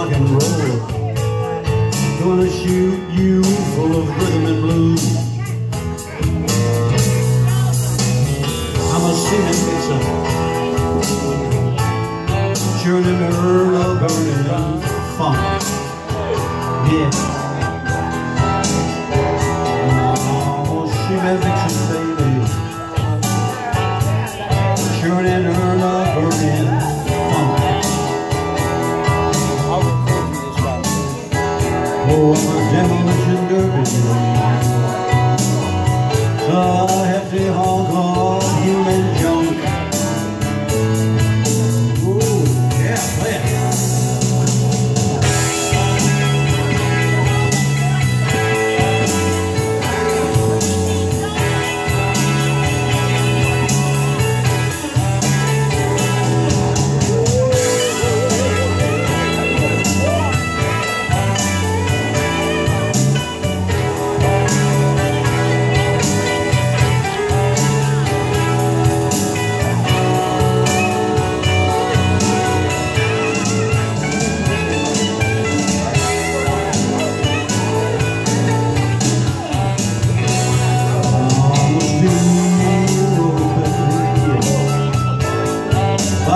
rock and roll. Gonna shoot you full of rhythm and blues. I'm a sinning mixer, churning herd of burning funk. Yeah. A demolition